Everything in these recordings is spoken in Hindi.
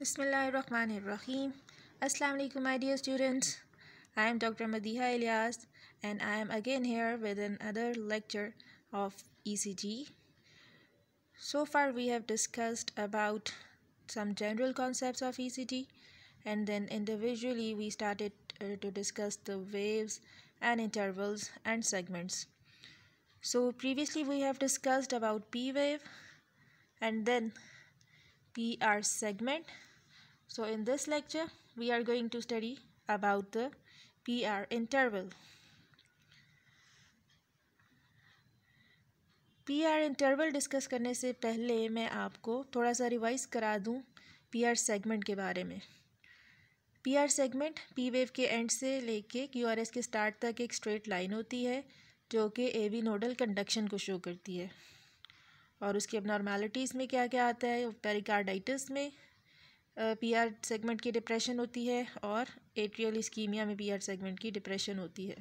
Bismillahirrahmanirrahim. Assalamu alaikum my dear students. I am Dr. Madiha Ilyas and I am again here with another lecture of ECG. So far we have discussed about some general concepts of ECG and then individually we started uh, to discuss the waves and intervals and segments. So previously we have discussed about P wave and then PR segment so in this lecture, we are going to study about the PR interval. PR interval discuss करने से पहले मैं आपको थोड़ा सा रिवाइज करा दूँ PR सेगमेंट के बारे में। PR सेगमेंट पी वेव के एंड से लेके QRS के स्टार्ट तक एक स्ट्रेट लाइन होती है जो कि ए नोडल कंडक्शन को शो करती है। और उसकी अब नॉर्मेलिटीज़ में क्या क्या आता है? पेरिकार्डाइटिस में पीआर सेगमेंट की डिप्रेशन होती है और एट्रियल स्कीमिया में पीआर सेगमेंट की डिप्रेशन होती है।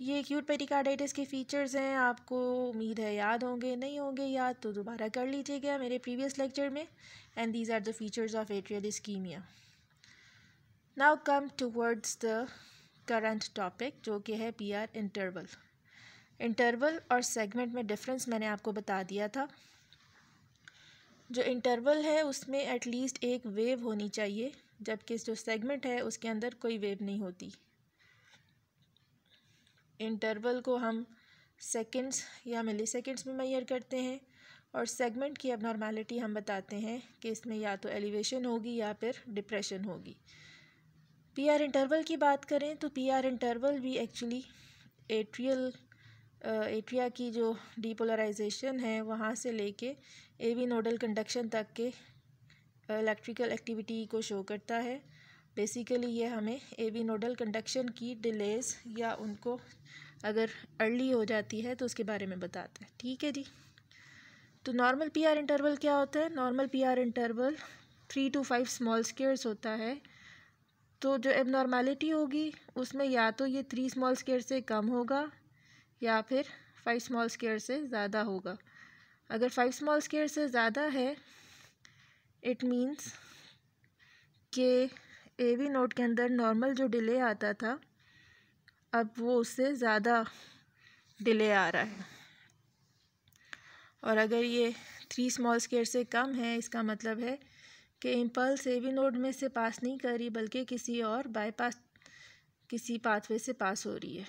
ये एक्यूट पेरिकार्डाइटिस के फीचर्स हैं, आपको उम्मीद है याद होंगे, नहीं होंगे याद तो दोबारा कर लीजिएगा मेरे प्रीवियस लेक्चर में। And these are the features of atrial ischaemia now come towards the current topic जो कि है पीआर इंटरवल इंटरवल और सेगमेंट में डिफरेंस मैंने आपको बता दिया था। जो इंटरवल है, उसमें एटलीस्ट एक वेव होनी चाहिए, जबकि जो सेगमेंट है, उसके अंदर कोई वेव नहीं होती। इंटरवल को हम सेकंड्स या मिली सेकंड्स में मैयर करते हैं, और सेगमेंट की अब नॉर्मेलिटी हम बताते हैं कि इसमें या तो एलिवेशन होगी या फिर डिप्रेशन होगी। पीआर इंटरवल की बात करें तो पीआर इंटरवल भी एक्चुअली एट्रियल एट्रिया की जो डीपोलराइजेशन है, वहाँ से लेके ए वी नोडल कंडक्शन तक के इलेक्ट्रिकल एक्टिविटी को शो करता है। बेसिकली ये हमें ए वी नोडल कंडक्शन की डिलेज या उनको अगर अर्ली हो जाती है तो उसके बारे में बताते हैं। ठीक है जी? तो नॉर्मल पी आर इंटरवल क्या होता है? Normal P R interval three to five small squares होता है। तो जो एबनॉर्मेलिटी होगी, उसमें या तो ये थ्री स्मॉल स्केयर से कम होगा, या फिर फाइव स्मॉल स्केयर से ज़्यादा होगा। अगर फाइव स्मॉल स्केयर से ज़्यादा है इट मीन्स के ए वी नोट के अंदर नॉर्मल जो डिले आता था, अब वो उससे ज़्यादा डिले आ रहा है। और अगर ये थ्री स्मॉल स्केयर से कम है, इसका मतलब है कि इम्पल्स ए वी नोड में से पास नहीं कर रही, बल्कि किसी और बाईपास किसी पाथवे से पास हो रही है।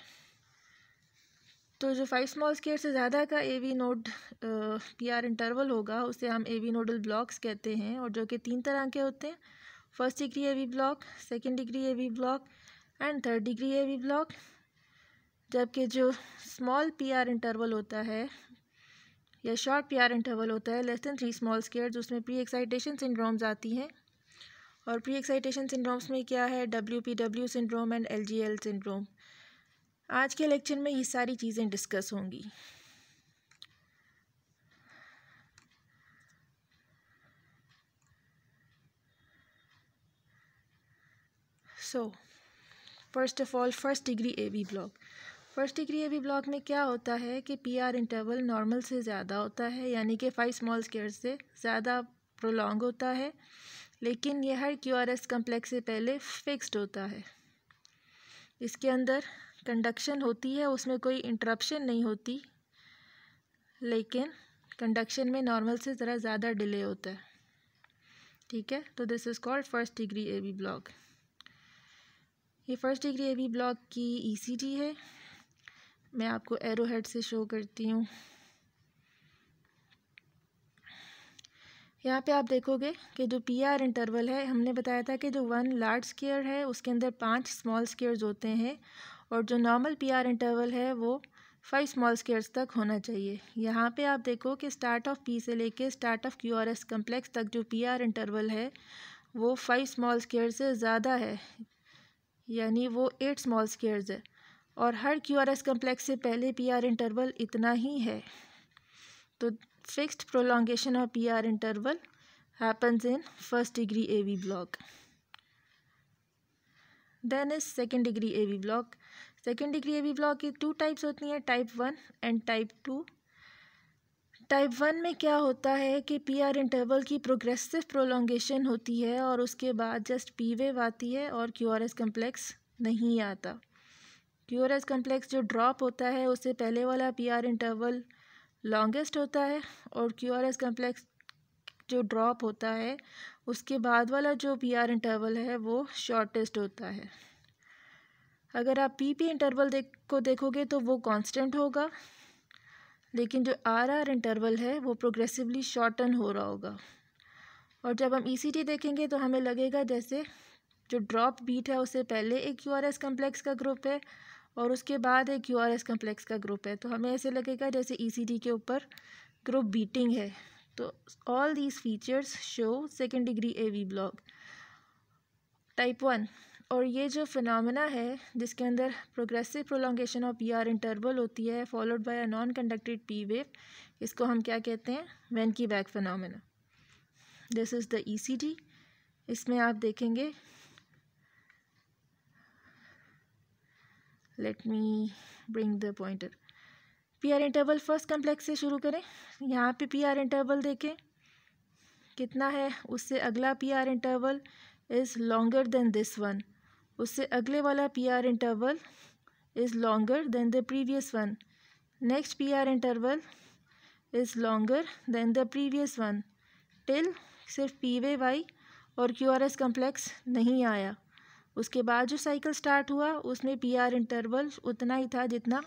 तो जो फाइव स्मॉल स्केयर से ज़्यादा का A V node P R interval होगा, उसे हम ए वी नोडल ब्लॉक्स कहते हैं और जो कि तीन तरह के होते हैं। First degree A V block second degree A V block and third degree A V block जबकि जो स्मॉल पी आर इंटरवल होता है या शॉर्ट पी आर इंटरवल होता है less than three small square उसमें प्री एक्साइटेशन सिंड्रोम्स आती हैं। और प्री एक्साइटेशन सिंड्रोम्स में क्या है? W P W syndrome and L G L syndrome आज के लेक्चर में ये सारी चीज़ें डिस्कस होंगी। So first of all first degree A B block first degree A B block में क्या होता है कि पी आर इंटरवल नॉर्मल से ज़्यादा होता है, यानी कि फाइव स्मॉल स्केयर से ज़्यादा प्रोलॉन्ग होता है, लेकिन यह हर क्यू आर एस कम्प्लेक्स से पहले फिक्स्ड होता है। इसके अंदर कंडक्शन होती है, उसमें कोई इंटरप्शन नहीं होती, लेकिन कंडक्शन में नॉर्मल से ज़रा ज़्यादा डिले होता है। ठीक है? तो this is called first degree A B block ये first degree A B block की ई सी है। मैं आपको एरो हेड से शो करती हूँ। यहाँ पे आप देखोगे कि जो पी आर इंटरवल है, हमने बताया था कि जो वन लार्ज स्केयर है, उसके अंदर पाँच स्मॉल स्केयर्स होते हैं और जो नॉर्मल पी आर इंटरवल है, वो फाइव स्मॉल स्केयर्स तक होना चाहिए। यहाँ पे आप देखो कि स्टार्ट ऑफ़ पी से लेके start of Q R S complex तक जो पी आर इंटरवल है, वो फाइव स्मॉल स्केयर से ज़्यादा है। यानी वो एट स्मॉल स्केयर्स है। और हर क्यू आर एस कम्प्लेक्स से पहले पी आर इंटरवल इतना ही है। तो fixed prolongation of P R interval happens in first degree A V block then is second degree A V block second degree A V block की टू टाइप्स होती हैं type one and type two type one में क्या होता है कि पी आर इंटरवल की प्रोग्रेसिव प्रोलोंगेशन होती है और उसके बाद जस्ट पी वेव आती है और क्यू आर एस कम्प्लेक्स नहीं आता। क्यू आर एस कम्प्लेक्स जो ड्रॉप होता है, उससे पहले वाला पी आर इंटरवल लॉन्गेस्ट होता है और क्यू आर एस कम्प्लेक्स जो ड्रॉप होता है, उसके बाद वाला जो पी आर इंटरवल है, वो शॉर्टेस्ट होता है। अगर आप पी पी इंटरवल देख, को देखोगे तो वो कांस्टेंट होगा, लेकिन जो आर आर इंटरवल है, वो प्रोग्रेसिवली शॉर्टन हो रहा होगा। और जब हम ई सी टी देखेंगे तो हमें लगेगा जैसे जो ड्रॉप बीट है, उससे पहले एक क्यू आर एस कम्प्लेक्स का ग्रुप है, और उसके बाद एक क्यू आर एस कम्प्लेक्स का ग्रुप है। तो हमें ऐसे लगेगा जैसे ई सी टी के ऊपर ग्रुप बीटिंग है। तो all these features show second degree A V block type one और ये जो फिनमिना है, जिसके अंदर progressive prolongation of P R interval होती है followed by a non conducted P wave इसको हम क्या कहते हैं? Wenckebach phenomena this is the E C T इसमें आप देखेंगे। Let me bring the pointer P R interval first complex से शुरू करें। यहाँ पे पी आर इंटरवल देखें। कितना है? उससे अगला P R interval is longer than this one उससे अगले वाला P R interval is longer than the previous one next P R interval is longer than the previous one till सिर्फ़ पी वे वाई और क्यू आर एस कम्प्लेक्स नहीं आया। उसके बाद जो साइकिल स्टार्ट हुआ, उसमें पी आर इंटरवल उतना ही था जितना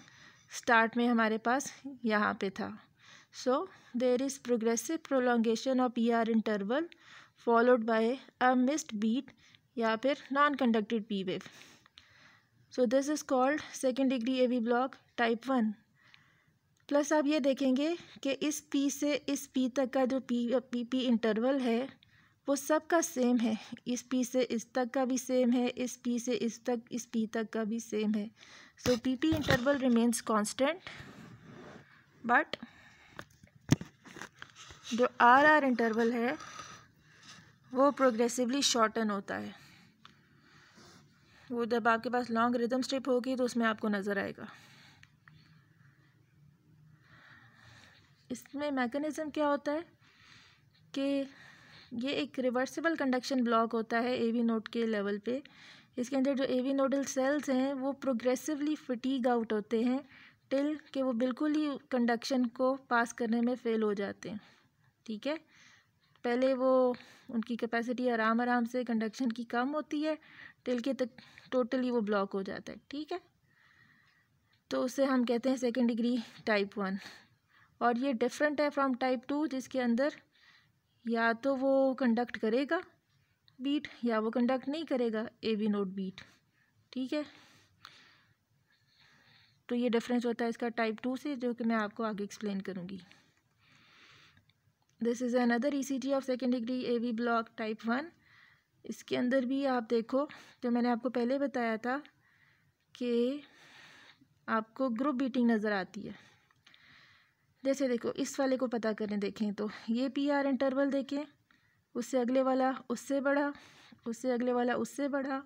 स्टार्ट में हमारे पास यहाँ पे था। So there is progressive prolongation of P R interval followed by a missed beat या फिर non conducted P wave so this is called second degree A V block type one plus आप ये देखेंगे कि इस पी से इस पी तक का जो पी पी पी इंटरवल है, वो सब का सेम है। इस पी से इस तक का भी सेम है, इस पी से इस तक, इस पी तक का भी सेम है। P P interval remains constant but जो आर आर इंटरवल है, वो प्रोग्रेसिवली शॉर्टन होता है। वो जब आपके पास लॉन्ग रिदम स्ट्रिप होगी तो उसमें आपको नज़र आएगा। इसमें मैकेनिज़्म क्या होता है कि ये एक रिवर्सिबल कंडक्शन ब्लॉक होता है ए वी नोट के लेवल पे इसके अंदर जो ए वी नोडल सेल्स हैं, वो प्रोग्रेसिवली फटीग आउट होते हैं टिल के वो बिल्कुल ही कंडक्शन को पास करने में फ़ेल हो जाते हैं। ठीक है? पहले वो उनकी कैपेसिटी आराम आराम से कंडक्शन की कम होती है टिल के तक टोटली वो ब्लॉक हो जाता है। ठीक है? तो उसे हम कहते हैं सेकेंड डिग्री टाइप वन और ये डिफरेंट है फ्रॉम टाइप टू जिसके अंदर या तो वो कंडक्ट करेगा बीट या वो कंडक्ट नहीं करेगा ए वी नोट बीट ठीक है? तो ये डिफरेंस होता है इसका टाइप टू से, जो कि मैं आपको आगे एक्सप्लेन करूँगी। This is another E C G of second degree A V block type one इसके अंदर भी आप देखो, जो मैंने आपको पहले बताया था कि आपको ग्रुप बीटिंग नज़र आती है। जैसे देखो, इस वाले को पता करें, देखें तो। ये पी आर इंटरवल देखें। उससे अगले वाला उससे बड़ा, उससे अगले वाला उससे बड़ा,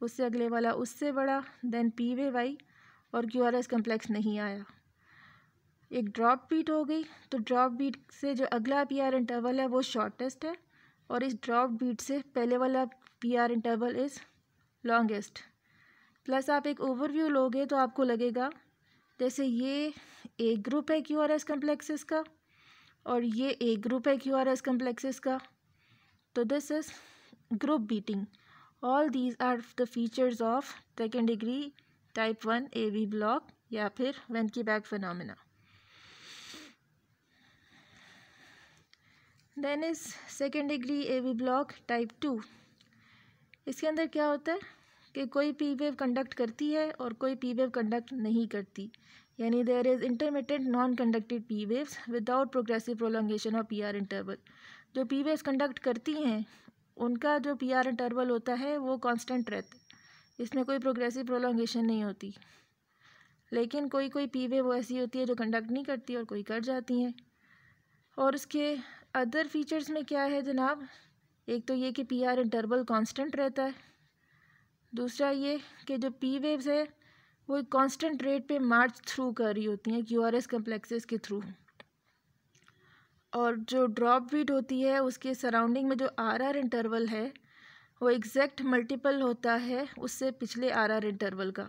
उससे अगले वाला उससे बड़ा देन पी वे वाई और क्यू आर एस कम्प्लेक्स नहीं आया। एक ड्रॉप बीट हो गई तो ड्रॉप बीट से जो अगला पी आर इंटरवल है वो शॉर्टेस्ट है और इस ड्रॉप बीट से पहले वाला P R interval is longest plus आप एक ओवरव्यू लोगे तो आपको लगेगा, जैसे ये एक ग्रुप है क्यू आर एस कम्प्लेक्सेस का और ये एक ग्रुप है क्यू आर एस कम्प्लेक्सेस का। तो this is group beating all these are the features of second degree type one A V block या फिर Wenckebach phenomena then is second degree A V block type two इसके अंदर क्या होता है? कि कोई पी वेव कंडक्ट करती है और कोई पी वेव कंडक्ट नहीं करती। यानी there is intermediate non conducted P waves without progressive prolongation of P R interval जो पी वेव्स कंडक्ट करती हैं, उनका जो पी आर इंटरवल होता है, वो कांस्टेंट रहता है। इसमें कोई प्रोग्रेसिव प्रोलोंगेशन नहीं होती। लेकिन कोई कोई पी वेव ऐसी होती है जो कंडक्ट नहीं करती और कोई कर जाती हैं। और उसके अदर फीचर्स में क्या है जनाब? एक तो ये कि पी आर इंटरवल कांस्टेंट रहता है। दूसरा ये कि जो पी वेव्स है, वो एक कांस्टेंट रेट पे मार्च थ्रू कर रही होती हैं क्यू आर एस कम्प्लेक्सेस के थ्रू और जो ड्रॉप बीट होती है, उसके सराउंडिंग में जो आर आर इंटरवल है, वो एग्जैक्ट मल्टीपल होता है उससे पिछले आर आर इंटरवल का।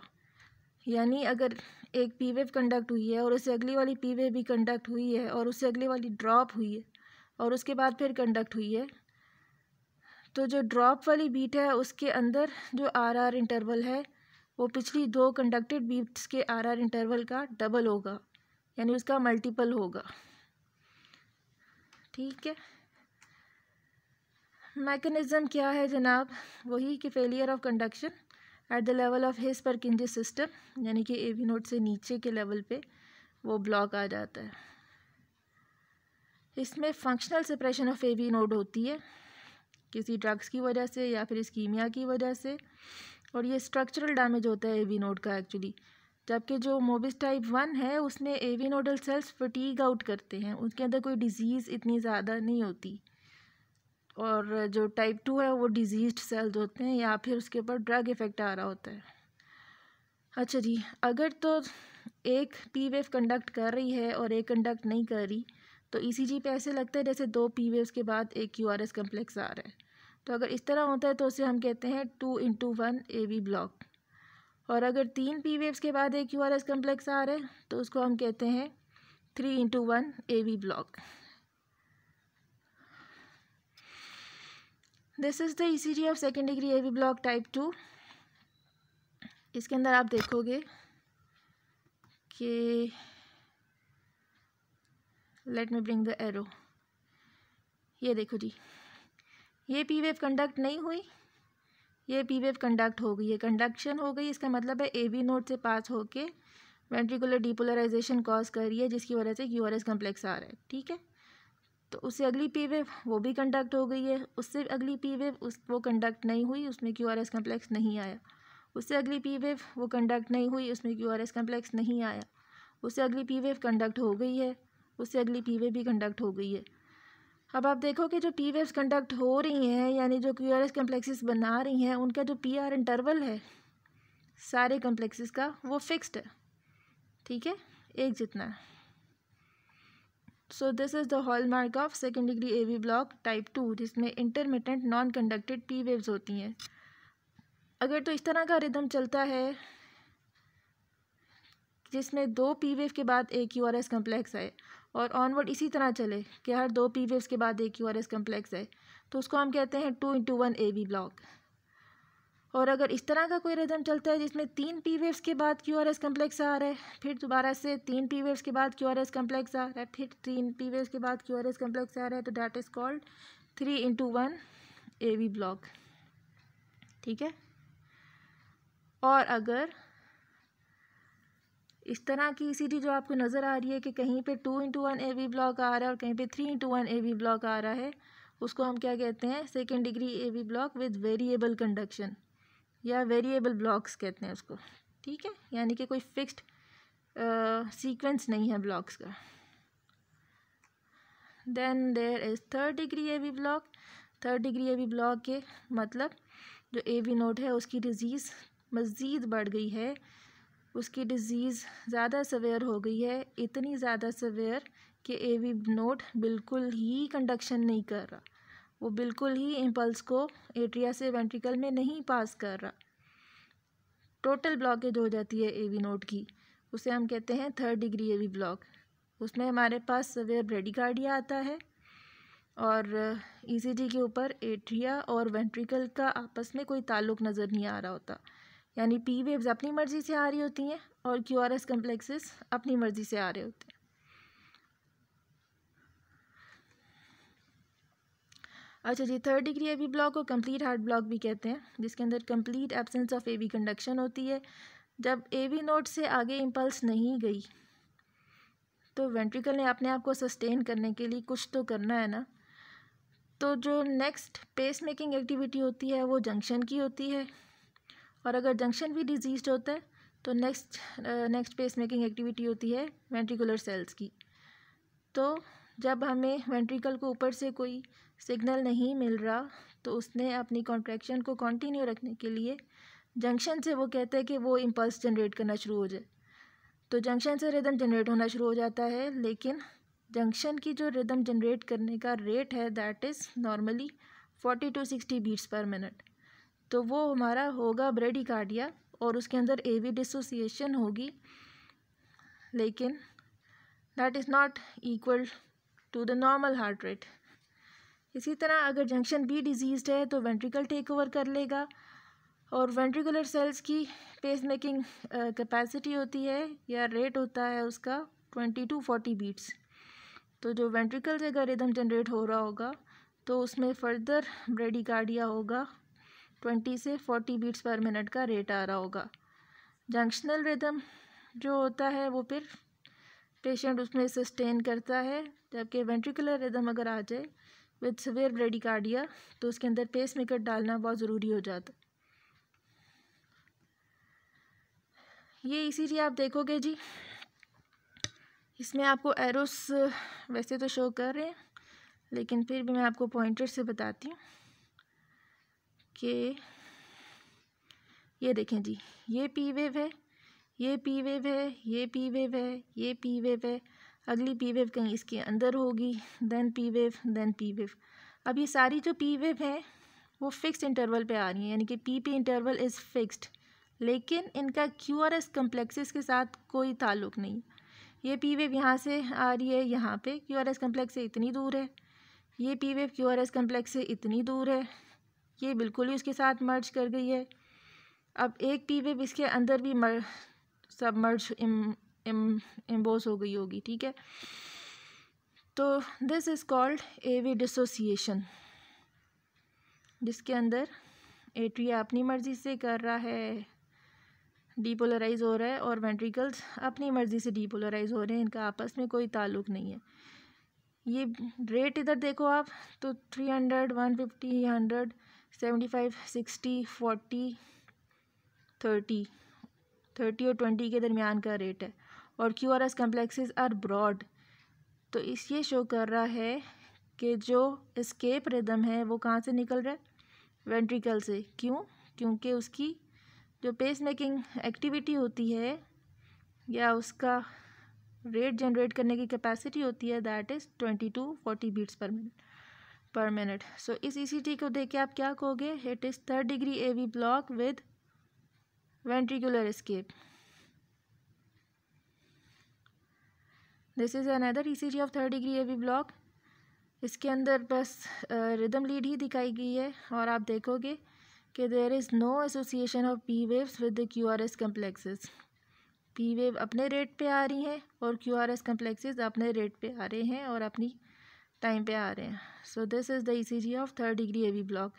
यानी अगर एक पी वेव कंडक्ट हुई है और उससे अगली वाली पी वेव भी कंडक्ट हुई है और उससे अगली वाली ड्रॉप हुई है और उसके बाद फिर कंडक्ट हुई है तो जो ड्रॉप वाली बीट है, उसके अंदर जो आर आर इंटरवल है, वो पिछली दो कंडक्टेड बीट्स के आर आर इंटरवल का डबल होगा, यानी उसका मल्टीपल होगा। ठीक है। मैकेनिज़्म क्या है जनाब? वही कि failure of conduction at the level of His Purkinje system यानी कि ए वी नोट से नीचे के लेवल पे वो ब्लॉक आ जाता है। इसमें functional separation of A V node होती है, किसी ड्रग्स की वजह से या फिर स्कीमिया की वजह से, और ये स्ट्रक्चरल डैमेज होता है ए वी नोड का एक्चुअली जबकि जो मोबिस टाइप वन है, उसमें A V nodal cells fatigue out करते हैं। उसके अंदर कोई डिज़ीज़ इतनी ज़्यादा नहीं होती। और जो टाइप टू है, वो डिज़ीज़ सेल्स होते हैं, या फिर उसके ऊपर ड्रग इफ़ेक्ट आ रहा होता है। अच्छा जी, अगर तो एक पी वेव कंडक्ट कर रही है और एक कंडक्ट नहीं कर रही तो ईसीजी पे ऐसे लगता है जैसे दो पी वेव्स के बाद एक क्यू आर एस कम्प्लेक्स आ रहा है। तो अगर इस तरह होता है तो उसे हम कहते हैं two into one A V block और अगर तीन पी वेव्स के बाद एक क्यू आर एस कम्प्लेक्स आ रहा है तो उसको हम कहते हैं three into one A V block this is the E C G of second degree A V block type two इसके अंदर आप देखोगे कि let me bring the arrow ये देखो जी। ये पी वेव कंडक्ट नहीं हुई। ये पी वेव कंडक्ट हो गई है। कंडक्शन हो गई, इसका मतलब है ए बी नोट से पास होके वेंट्रिकुलर डिपोलराइजेशन कॉज कर रही है, जिसकी वजह से क्यू आर एस कम्प्लेक्स आ रहा है, ठीक है? तो उससे अगली पी वेव वो भी कंडक्ट हो गई है। उससे अगली पी वेव उस, वो कंडक्ट नहीं हुई, उसमें क्यू आर एस कम्प्लेक्स नहीं आया। उससे अगली पी वेव वो कंडक्ट नहीं हुई, उसमें क्यू आर एस कम्प्लेक्स नहीं आया। उससे अगली पी वेव कंडक्ट हो गई है। उससे अगली पी वेव भी कंडक्ट हो गई है। अब आप देखो कि जो पी वेव्स कंडक्ट हो रही हैं, यानी जो क्यू आर एस कम्प्लेक्सेस बना रही हैं, उनका जो पी आर इंटरवल है, सारे कम्प्लेक्सेस का, वो फिक्स्ड है। ठीक है? एक जितना। है so this is the hallmark of second degree A V block type two जिसमें intermediate non conducted P waves होती हैं। अगर तो इस तरह का रिदम चलता है, जिसमें दो पी वेव के बाद एक यू आर एस कम्प्लेक्स है और ऑनवर्ड इसी तरह चले कि हर दो पी वेव्स के बाद एक यू आर एस कम्प्लेक्स है। तो उसको हम कहते हैं two into one A V block और अगर इस तरह का कोई रिदम चलता है जिसमें तीन पी वेव्स के बाद क्यू आर एस कम्प्लेक्स आ रहा है, फिर दोबारा से तीन पी वेव्स के बाद क्यू आर एस कम्प्लेक्स आ रहा है, फिर तीन पी वेव्स के बाद क्यू आर एस कम्प्लेक्स आ रहा है तो that is called three into one A V block ठीक है? और अगर इस तरह की सी जो आपको नज़र आ रही है कि कहीं पे two into one A V block आ रहा है और कहीं पे three into one A V block आ रहा है, उसको हम क्या कहते हैं? Second degree A V block with variable conduction या वेरिएबल ब्लॉक्स कहते हैं उसको। ठीक है? यानी कि कोई फिक्स्ड सीक्वेंस नहीं है ब्लॉक्स का। Then there is third degree A V block third degree A V block के मतलब जो ए वी नोट है, उसकी डिज़ीज़ मज़ीद बढ़ गई है। उसकी डिज़ीज़ ज़्यादा सवेयर हो गई है, इतनी ज़्यादा सवेयर कि ए वी नोट बिल्कुल ही कंडक्शन नहीं कर रहा। वो बिल्कुल ही इम्पल्स को एट्रिया से वेंट्रिकल में नहीं पास कर रहा। टोटल ब्लॉकेज हो जाती है ए वी नोट की। उसे हम कहते हैं third degree A V block उसमें हमारे पास सवेयर ब्रेडिकार्डिया आता है और ईसीजी के ऊपर एट्रिया और वेंट्रिकल का आपस में कोई ताल्लुक नज़र नहीं आ रहा होता। यानी पी वेव्स अपनी मर्ज़ी से आ रही होती हैं और क्यू आर एस कम्प्लेक्सेस अपनी मर्ज़ी से आ रहे होते हैं। अच्छा जी थर्ड डिग्री ए ब्लॉक को कंप्लीट हार्ट ब्लॉक भी कहते हैं, जिसके अंदर complete absence of A conduction होती है। जब ए नोट से आगे इम्पल्स नहीं गई तो वेंट्रिकल ने अपने आप को सस्टेन करने के लिए कुछ तो करना है ना। तो जो नेक्स्ट पेस मेकिंग एक्टिविटी होती है, वो जंक्शन की होती है। और अगर जंक्शन भी डिज़ीज़ होता है तो next next pace making activity होती है वेंट्रिकुलर सेल्स की। तो जब हमें वेंट्रिकल को ऊपर से कोई सिग्नल नहीं मिल रहा तो उसने अपनी कॉन्ट्रैक्शन को कंटिन्यू रखने के लिए जंक्शन से वो कहते हैं कि वो इम्पल्स जनरेट करना शुरू हो जाए। तो जंक्शन से रिदम जनरेट होना शुरू हो जाता है, लेकिन जंक्शन की जो रिदम जनरेट करने का रेट है that is normally forty to sixty beats per minute तो वो हमारा होगा ब्रेडिकार्डिया और उसके अंदर ए वी डिसोसिएशन होगी। लेकिन that is not equal to the normal heart rate इसी तरह अगर जंक्शन बी डिज़ीज़ है तो वेंट्रिकल टेक ओवर कर लेगा और वेंट्रिकुलर सेल्स की पेस मेकिंग कैपेसिटी होती है या रेट होता है उसका ट्वेंटी टू फोर्टी बीट्स तो जो वेंट्रिकल से अगर रिदम जनरेट हो रहा होगा तो उसमें फर्दर ब्रेडिकार्डिया होगा। ट्वेंटी से फोर्टी बीट्स पर मिनट का रेट आ रहा होगा। जंक्शनल रिदम जो होता है वो फिर पेशेंट उसमें सस्टेन करता है। जबकि वेंट्रिकुलर रिदम अगर आ जाए विद सवेयर ब्रेडिकार्डिया तो उसके अंदर पेस मेकर डालना बहुत ज़रूरी हो जाता। ये इसी जी आप देखोगे जी, इसमें आपको एरोस वैसे तो शो कर रहे हैं, लेकिन फिर भी मैं आपको पॉइंटर से बताती हूँ। कि ये देखें जी, ये पी वेव है, ये पी वेव है, ये पी वेव है, ये पी वेव है। अगली पी वेव कहीं इसके अंदर होगी then P wave then P wave अब ये सारी जो पी वेव हैं, वो फिक्स इंटरवल पे आ रही हैं, यानी कि P P interval is fixed लेकिन इनका क्यू आर एस कम्प्लेक्सेस के साथ कोई ताल्लुक़ नहीं। ये पी वेव यहाँ से आ रही है, यहाँ पे क्यू आर एस कम्प्लेक्स से इतनी दूर है। ये P wave Q R S complex से इतनी दूर है। ये बिल्कुल ही उसके साथ मर्ज कर गई है। अब एक पी वेव इसके अंदर भी मर सब मर्ज एम्बोस हो गई होगी, ठीक है? तो this is called A V dissociation जिसके अंदर एट्रिया अपनी मर्ज़ी से कर रहा है डीपोलराइज हो रहा है और वेंट्रिकल्स अपनी मर्ज़ी से डीपोलराइज हो रहे हैं, इनका आपस में कोई ताल्लुक़ नहीं है। ये रेट इधर देखो आप तो three hundred one fifty hundred seventy five sixty forty thirty thirty और ट्वेंटी के दरमियान का रेट है। और Q R S complexes are broad तो इस, ये शो कर रहा है कि जो स्केप रिदम है, वो कहाँ से निकल रहा है? वेंट्रिकल से। क्यों? क्योंकि उसकी जो पेस मेकिंग एक्टिविटी होती है, या उसका रेट जनरेट करने की कैपेसिटी होती है that is twenty to forty beats per minute per minute. So इस ई सी टी को देख के आप क्या कहोगे? It is third degree A V block with ventricular escape this is another E C G of third degree A V block इसके अंदर बस रिदम लीड ही दिखाई गई है और आप देखोगे कि there is no association of P waves with the Q R S complexes P wave अपने रेट पे आ रही हैं और क्यू आर एस कम्प्लेक्सेस अपने रेट पे आ रहे हैं और अपनी टाइम पे आ रहे हैं। So this is the E C G of third degree A V block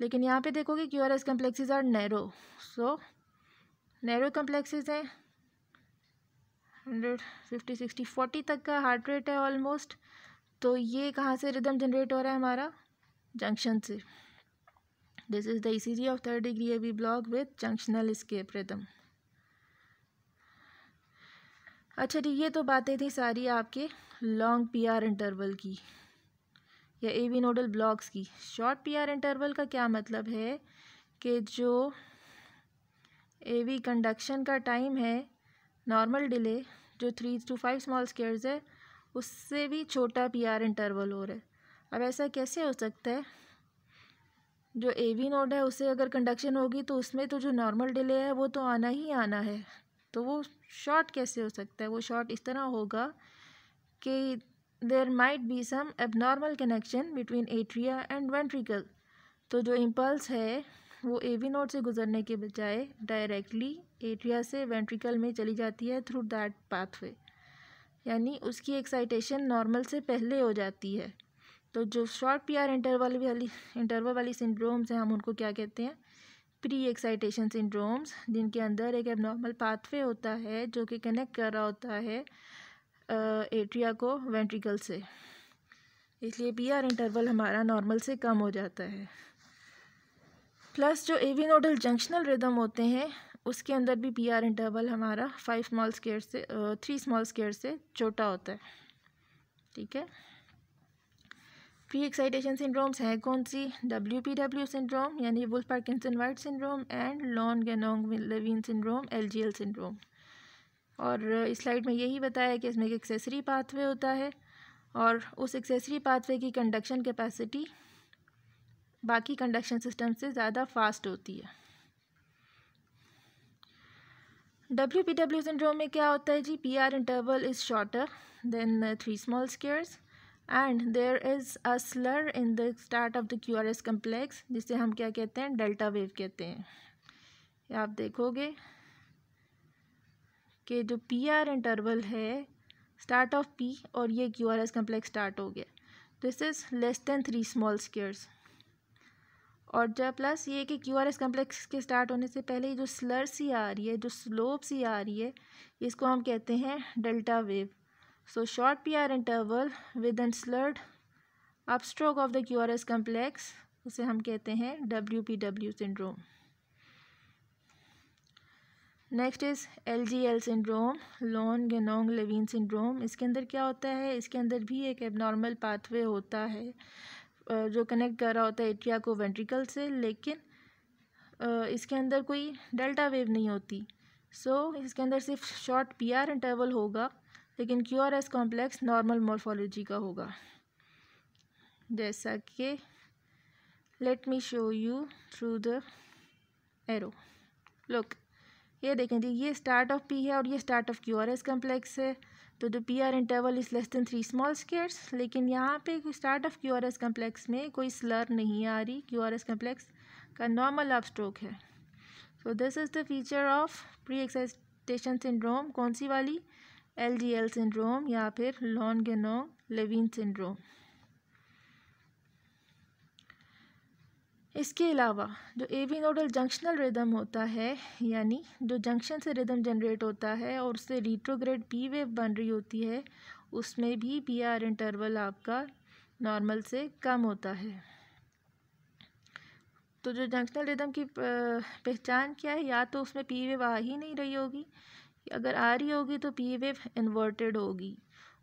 लेकिन यहाँ पे देखोगे Q R S complexes are narrow so narrow complexes हैं। हंड्रेड फिफ्टी सिक्सटी फोर्टी तक का हार्ट रेट है ऑलमोस्ट तो ये कहाँ से रिदम जनरेट हो रहा है हमारा? जंक्शन से। This is the E C G of third degree A V block with junctional escape rhythm अच्छा जी ये तो बातें थी सारी आपके लॉन्ग पी आर इंटरवल की, या ए वी नोडल ब्लॉक्स की। शॉर्ट पी आर इंटरवल का क्या मतलब है कि जो ए वी कंडक्शन का टाइम है नॉर्मल डिले जो three to five small squares है, उससे भी छोटा पी आर इंटरवल हो रहा है। अब ऐसा कैसे हो सकता है? जो ए वी नोड है उससे अगर कंडक्शन होगी तो उसमें तो जो नॉर्मल डिले है, वो तो आना ही आना है। तो वो शॉर्ट कैसे हो सकता है? वो शॉर्ट इस तरह होगा कि there might be some abnormal connection between atria and ventricle तो जो इम्पल्स है, वो ए वी नोड से गुजरने के बजाय डायरेक्टली एट्रिया से वेंट्रिकल में चली जाती है थ्रू दैट पाथवे यानी उसकी एक्साइटेशन नॉर्मल से पहले हो जाती है। तो जो शॉर्ट पी आर इंटरवल वाली इंटरवल वाली सिंड्रोम्स हैं, हम उनको क्या कहते हैं? प्री एक्साइटेशन सिंड्रोम्स जिनके अंदर एक एबनॉर्मल पाथवे होता है, जो कि कनेक्ट कर रहा होता है एट्रिया को वेंट्रिकल से। इसलिए पी आर इंटरवल हमारा नॉर्मल से कम हो जाता है। प्लस जो एवी नोडल जंक्शनल रिदम होते हैं, उसके अंदर भी पी आर इंटरवल हमारा फाइव स्मॉल स्केयर से थ्री स्मॉल स्केयर से छोटा होता है। ठीक है? प्री एक्साइटेशन सिंड्रोम्स हैं कौन सी? डब्ल्यू पी डब्ल्यू सिंड्रोम यानी Wolff Parkinson White syndrome and Lown Ganong Levine syndrome L G L syndrome और इस स्लाइड में यही बताया कि इसमें एक एक्सेसरी पाथवे होता है और उस एक्सेसरी पाथवे की कंडक्शन कैपेसिटी बाकी कंडक्शन सिस्टम से ज़्यादा फास्ट होती है। डब्ल्यू पी डब्ल्यू सिंड्रोम में क्या होता है जी? P R interval is shorter than three small squares and there is a slur in the start of the Q R S complex जिसे हम क्या कहते हैं? डेल्टा वेव कहते हैं। आप देखोगे कि जो पी आर इंटरवल है स्टार्ट ऑफ़ पी और ये Q R S complex start हो गया। This is less than three small squares और जब प्लस ये कि क्यू आर एस कम्प्लेक्स के स्टार्ट होने से पहले जो स्लर सी आ रही है, जो स्लोप सी आ रही है, इसको हम कहते हैं delta wave R interval with an slurred upstroke of the Q R S complex उसे हम कहते हैं W P W syndrome next is L G L syndrome Lown Ganong Levine syndrome इसके अंदर क्या होता है? इसके अंदर भी एक एबनॉर्मल पाथवे होता है जो कनेक्ट कर रहा होता है एट्रिया को वेंट्रिकल से लेकिन इसके अंदर कोई डेल्टा वेव नहीं होती. सो so, इसके अंदर सिर्फ़ शॉर्ट पी आर इंटरवल होगा. लेकिन Q R S complex normal morphology का होगा। जैसा कि let me show you through the arrow look ये देखें जी, ये स्टार्ट ऑफ़ पी है और ये start of Q R S complex है। तो जो P R interval is less than three small squares लेकिन यहाँ पे start of Q R S complex में कोई स्लर नहीं आ रही। क्यू आर एस कम्प्लेक्स का नॉर्मल आप स्ट्रोक है। So this is the feature of pre excitation syndrome कौन सी वाली? एल जी एल सिंड्रोम या फिर लॉन लेविन सिंड्रोम। इसके अलावा जो एवी नोडल जंक्शनल रिदम होता है, यानी जो जंक्शन से रिदम जनरेट होता है और उससे रिट्रोग्रेड पी वेव बन रही होती है, उसमें भी पी आर इंटरवल आपका नॉर्मल से कम होता है। तो जो जंक्शनल रिदम की पहचान क्या है? या तो उसमें पी वेव आ ही नहीं रही होगी अगर आ रही होगी तो पी वेव इन्वर्टेड होगी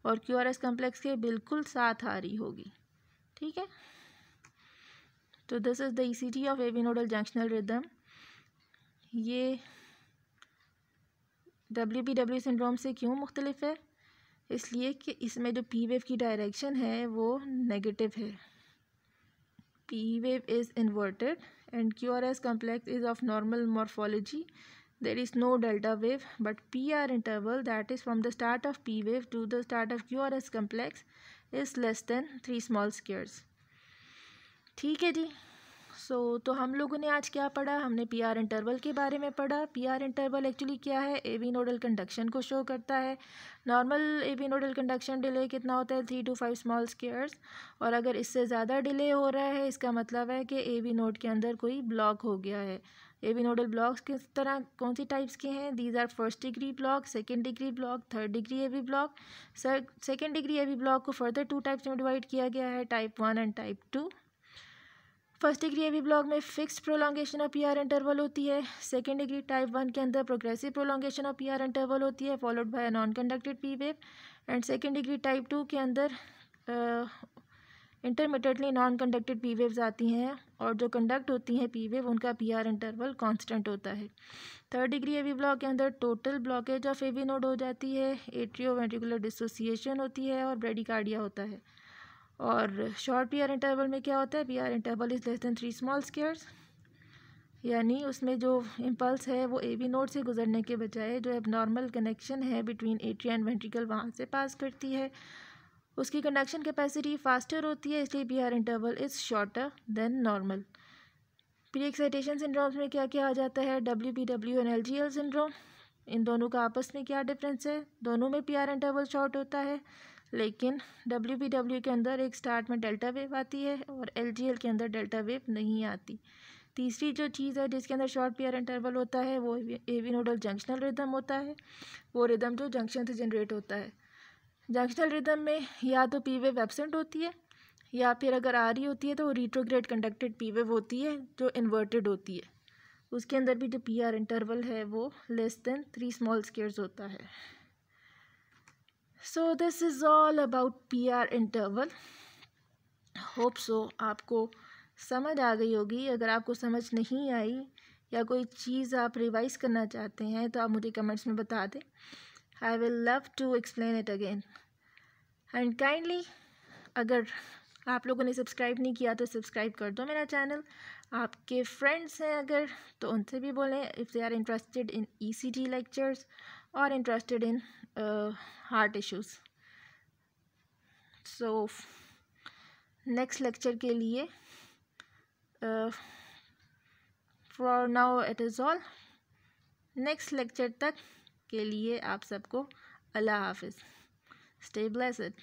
और क्यू आर एस कम्प्लेक्स के बिल्कुल साथ आ रही होगी। ठीक है? तो this is the E C G of A V nodal junctional rhythm ये डब्ल्यू पी डब्ल्यू सिंड्रोम से क्यों मुख्तलिफ़ है? इसलिए कि इसमें जो पी वेव की डायरेक्शन है, वो नेगेटिव है। P wave is inverted and Q R S complex is of normal morphology there is no delta wave but PR interval that is from the start of P wave to the start of QRS complex is less than 3 small squares. ठीक है जी? सो so, तो हम लोगों ने आज क्या पढ़ा? हमने पी आर इंटरवल के बारे में पढ़ा। पी आर इंटरवल एक्चुअली क्या है? ए वी नोडल कंडक्शन को शो करता है। Normal A V nodal conduction delay कितना होता है? Three to five small squares और अगर इससे ज़्यादा डिले हो रहा है इसका मतलब है कि ए वी नोड के अंदर कोई ब्लॉक हो गया है। ए वी नोडल ब्लॉक्स किस तरह, कौन सी टाइप्स के हैं? These are first degree block second degree block third degree A V block sir second degree A V block को फर्दर टू टाइप्स में डिवाइड किया गया है type one and type two first degree AV block में fixed prolongation of P R interval होती है. सेकेंड डिग्री टाइप वन के अंदर progressive prolongation of P R interval होती है followed by non conducted P wave and second degree type two के अंदर intermediately non conducted P waves आती हैं और जो कंडक्ट होती हैं पी वेव उनका पी आर इंटरवल कॉन्स्टेंट होता है। थर्ड डिग्री एवी ब्लॉक के अंदर total blockage of AV node हो जाती है एट्रियो वेंट्रिकुलर डिसोसिएशन होती है और ब्रेडिकार्डिया होता है। और शॉर्ट पी आर इंटरवल में क्या होता है? P R interval is less than three small squares यानी उसमें जो इम्पल्स है, वो ए बी नोड से गुजरने के बजाय जो एब नॉर्मल कनेक्शन है बिटवीन एट्रिया एंड वेंट्रिकल वहाँ से पास करती है। उसकी कंडक्शन कैपेसिटी फास्टर होती है, इसलिए P R interval is shorter than normal pre excitation syndromes में क्या क्या आ जाता है? W P W N L G L syndrome इन दोनों का आपस में क्या डिफरेंस है? दोनों में पी आर इंटरवल शॉर्ट होता है, लेकिन डब्ल्यू बी डब्ल्यू के अंदर एक स्टार्ट में डेल्टा वेव आती है और एल जी एल के अंदर डेल्टा वेव नहीं आती. तीसरी जो चीज़ है जिसके अंदर शॉर्ट पी आर इंटरवल होता है, वो एवी नोडल जंक्शनल रिदम होता है. वो रिदम जो जंक्शन से जनरेट होता है. जंक्शनल रिदम में या तो पी वेव एबसेंट होती है, या फिर अगर आ रही होती है तो वो रिट्रोग्रेड कंडक्टेड पी वेव होती है, जो इन्वर्टेड होती है। उसके अंदर भी जो पी आर इंटरवल है, वो less than three small squares होता है। So this is all about P R interval hope so आपको समझ आ गई होगी। अगर आपको समझ नहीं आई या कोई चीज़ आप रिवाइज करना चाहते हैं तो आप मुझे कमेंट्स में बता दें। I will love to explain it again and kindly अगर आप लोगों ने सब्सक्राइब नहीं किया तो सब्सक्राइब कर दो मेरा चैनल आपके फ्रेंड्स हैं अगर तो उनसे भी बोलें if they are interested in ECT lectures और interested in heart issues so next lecture के लिए for now it is all next lecture तक के लिए आप सबको अल्लाह हाफिज़। Stay blessed